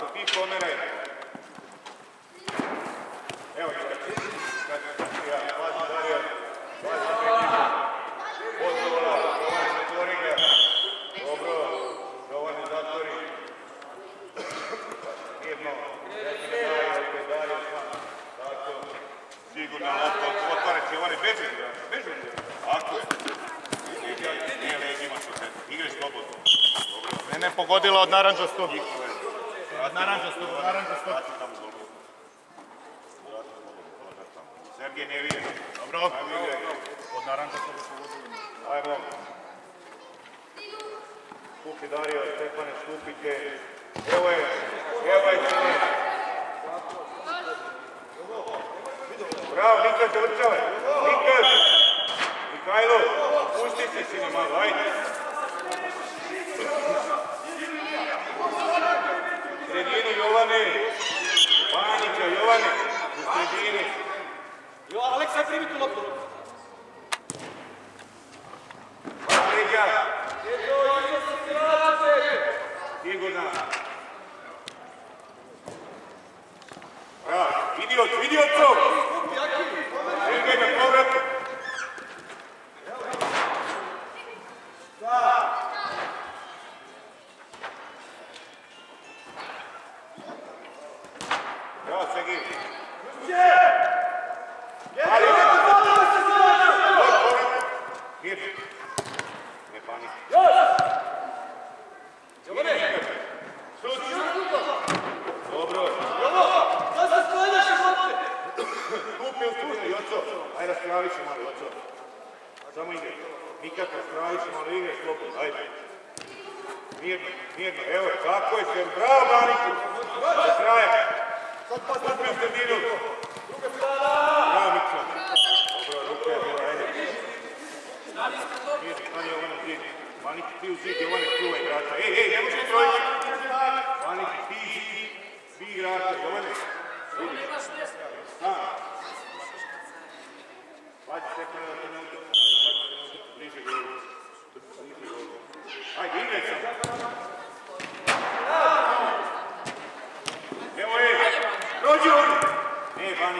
Ako ti. Evo, kad kad ja, pazi Dario, pazi da prekida. Odgovola, Jovane zatvori ga. Dobro, zatvori. Mirno. Tako, sigurno, će Jovane, beži, beži. Ako je. Nije leđima se, slobodno. Ne, ne, pogodila od naranđastog. Od naranđastog, od naranđastog. Sergej ne vidi. Dobro. Od naranđastog pogodila. Ajmo. Stupi Dario, Stefane, stupite. Evo je, evo je Sine. Bravo, Nikad, zavrčavaj. Nikad. Mihajlo, pusti se Sine malo, ajde. giovane, panica, giovane, Costantini. Io Alex primi tu l'otto. Panica. Diagonale. Bravo, idiot, idiot,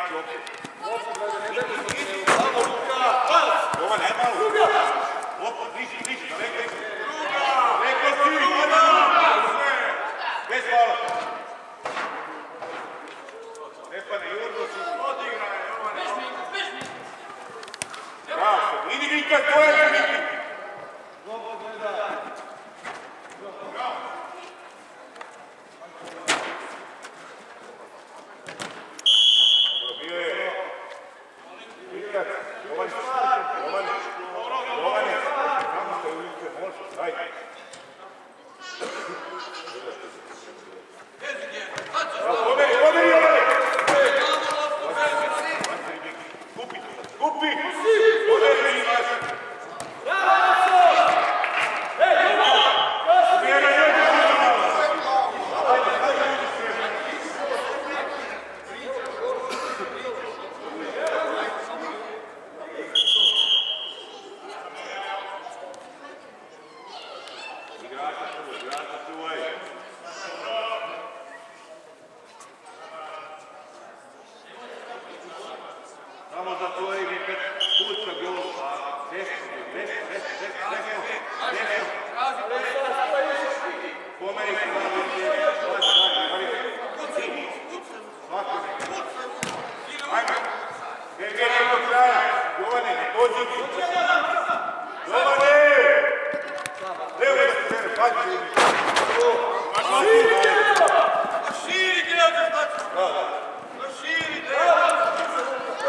Iza. Daleko si, to je.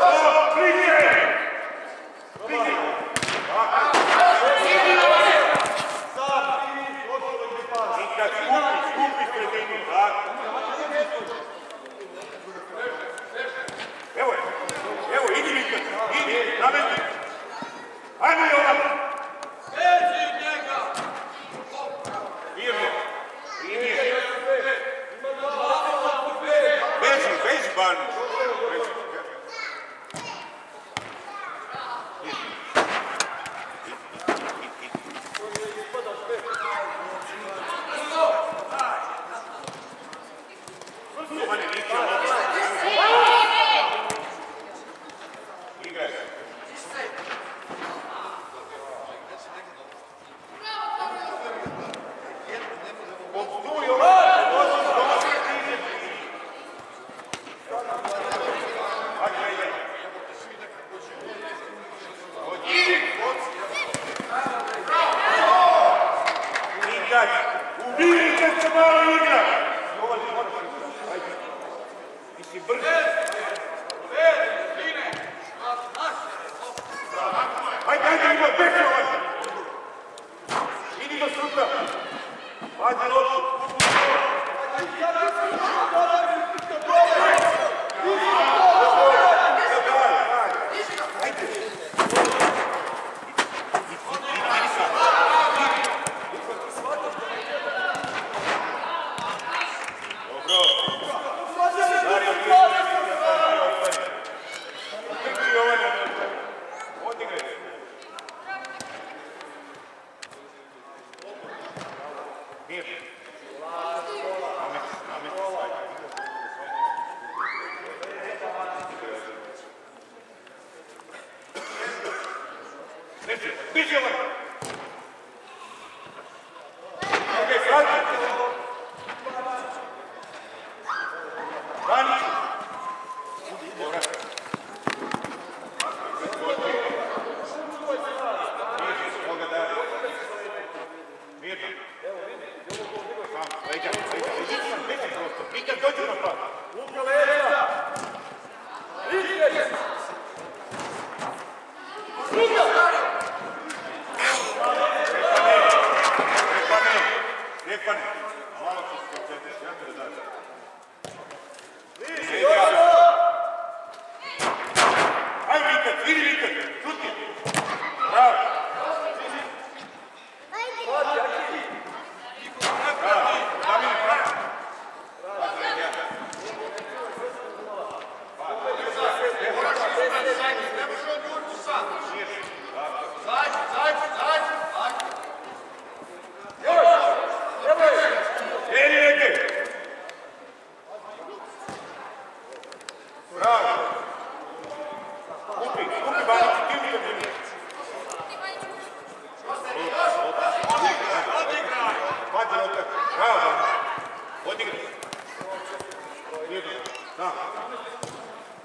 Oh! Biggie.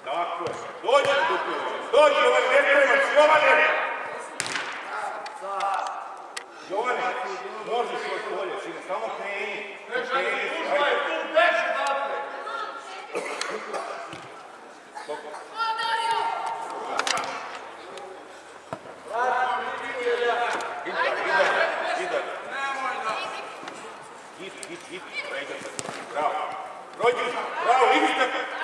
Tako je. Dođi do kluba. Dođi, Jovane, ne premaš, Jovane! Jovane, možeš svoj polje, čini, samo kreni. Kreni, pušta je tu, beži date! Dario! Idar, idar, idar. Nemoj da! Hit, hit, hit, pređa. Bravo. Prođi, bravo, idite!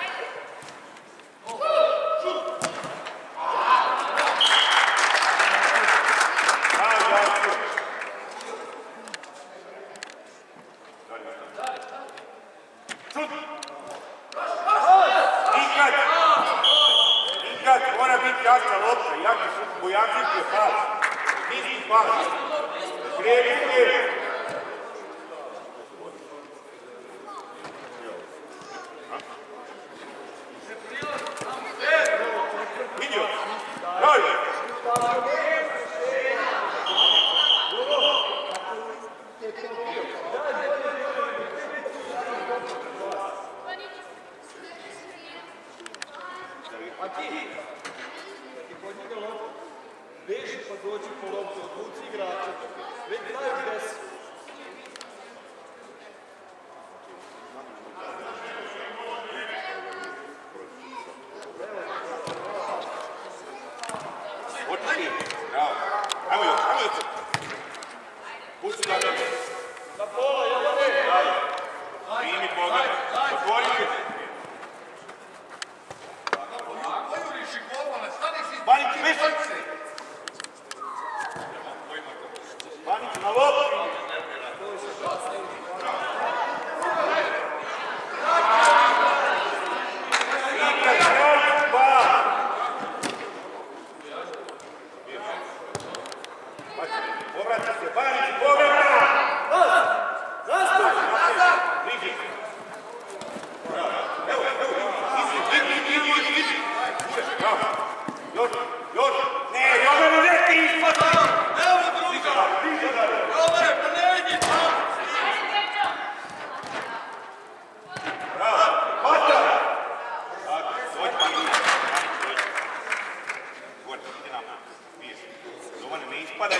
dođu po loptu od igrača. Već znaju gde su.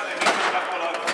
Gracias.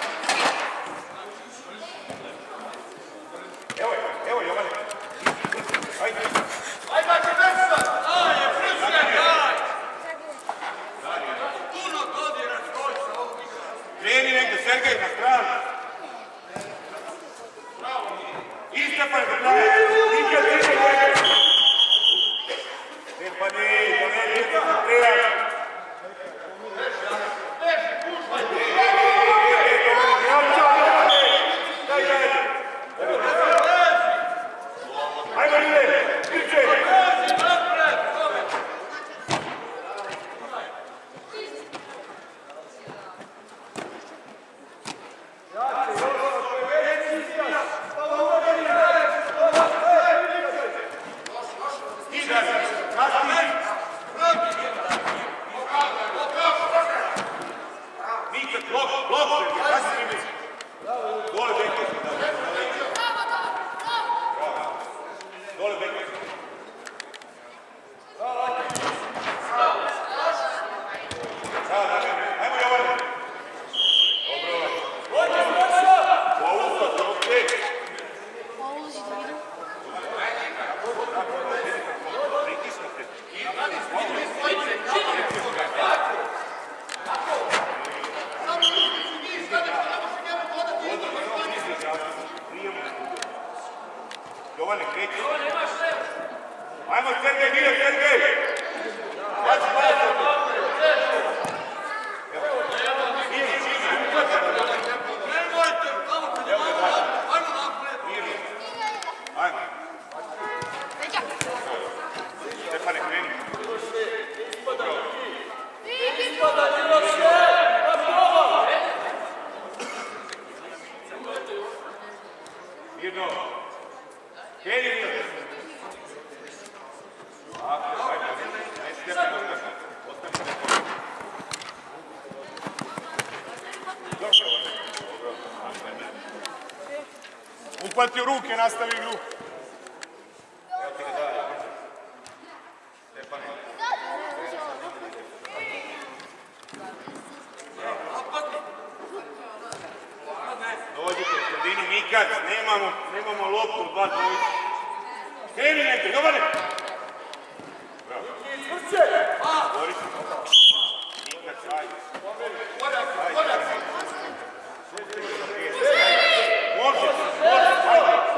nastavi igru. Evo Dođite u nikad, nemamo, nemamo loptu, dva dvojica. Kreni negdje, Jovane! Bravo. Boris. Može, može.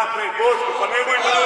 Da napred, Boško, pa nemoj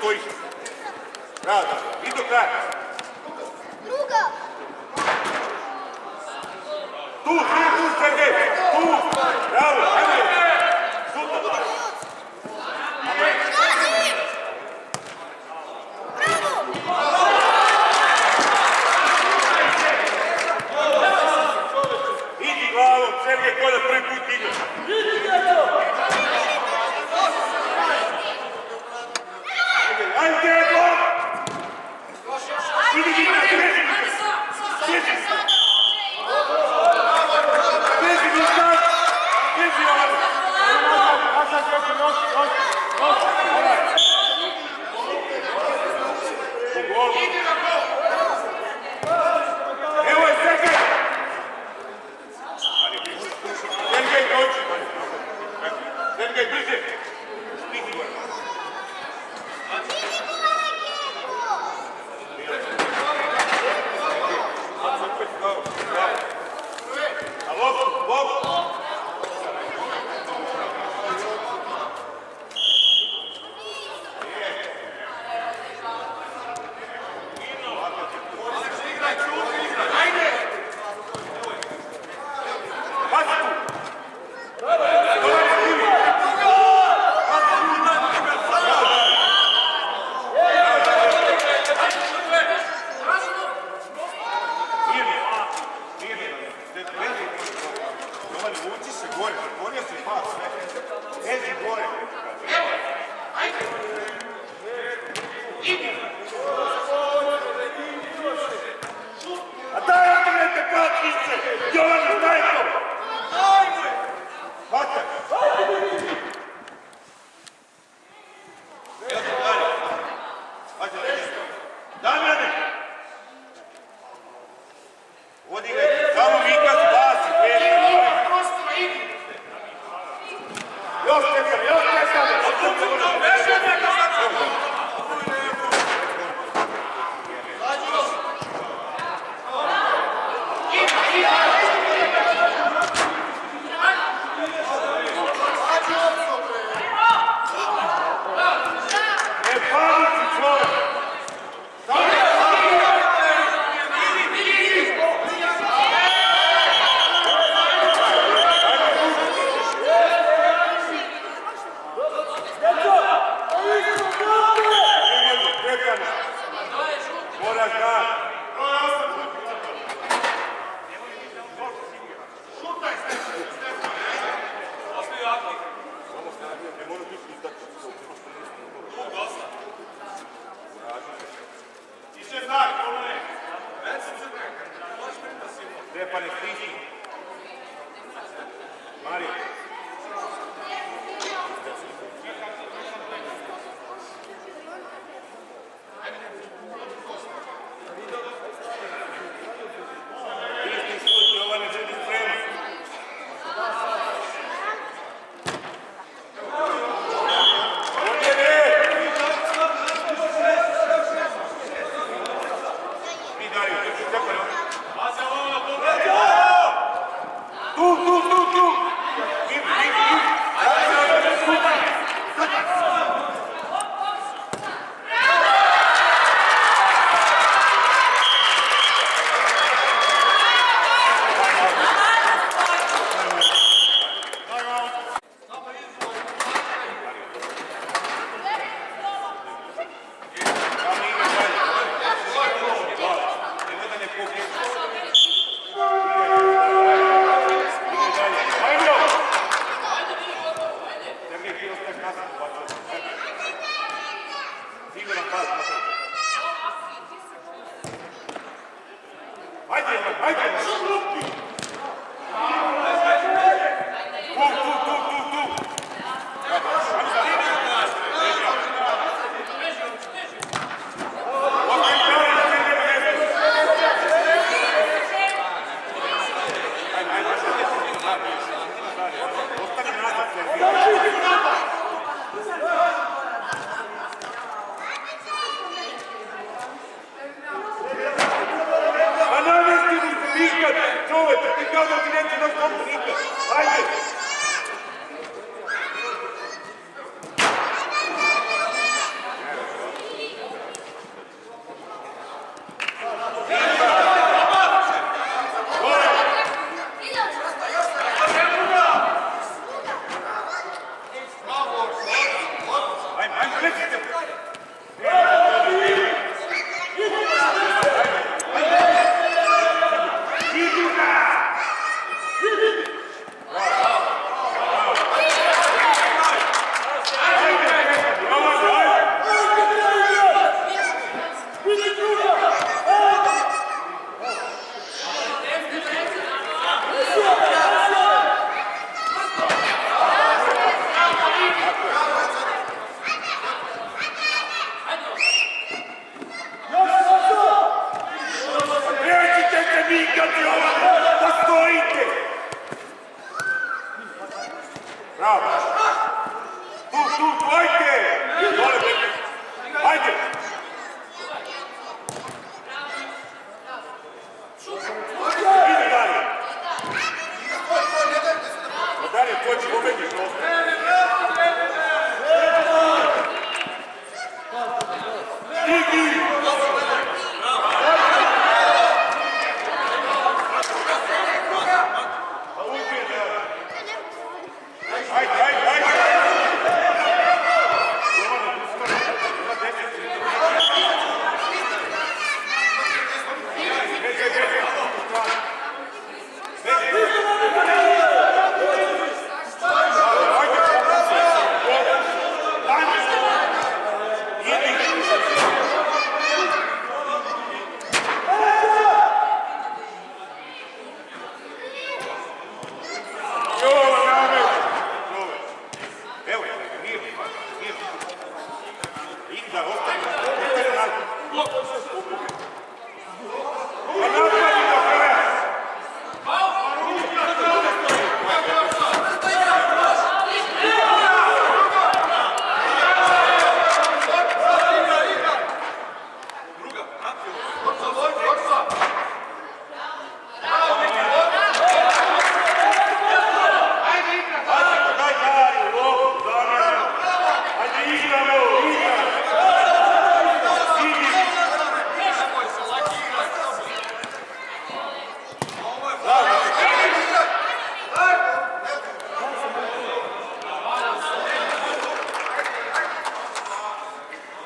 stojiš. Bravo. I do kraja. Druga. Tu, tu, tu, Sergej. Tu. Bravo. Ajde. los, los, raus.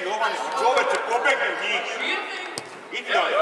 Beži, Jovane, čoveče, pobegni njih. Idi dalje.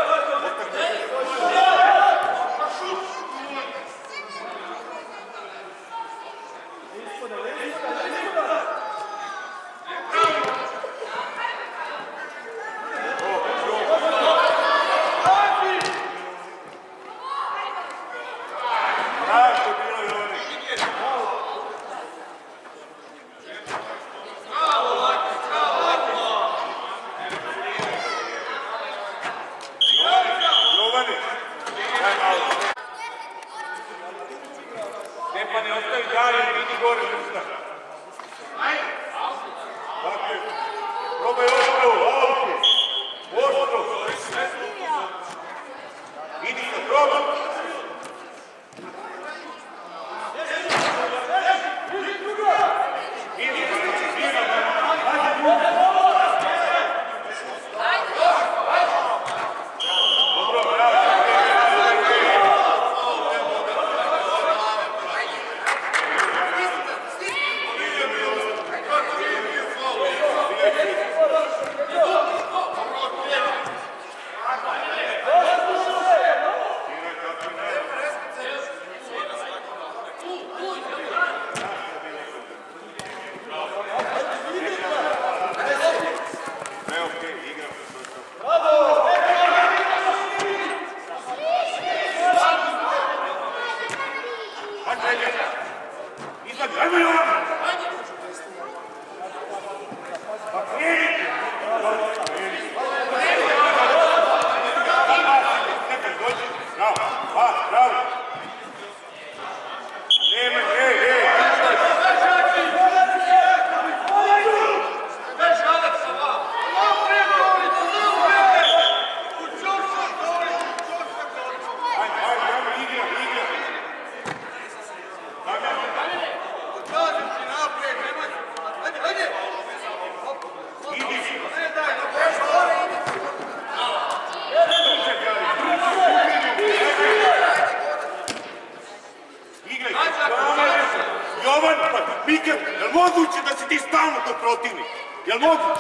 Диалог